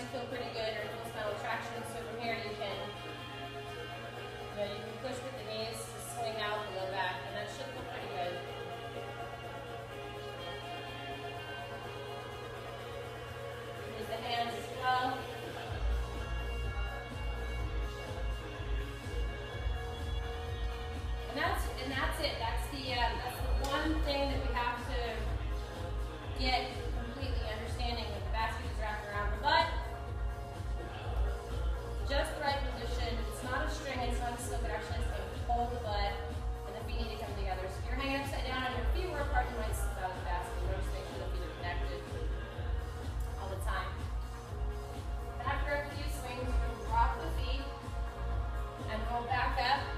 to feel pretty good or feel traction. So from here you can, you, know, you can push with the knees, swing out the low back, and that should feel pretty good. Use the hands as well. And that's and that's it. That's the uh, that's the one thing that we have to get back up.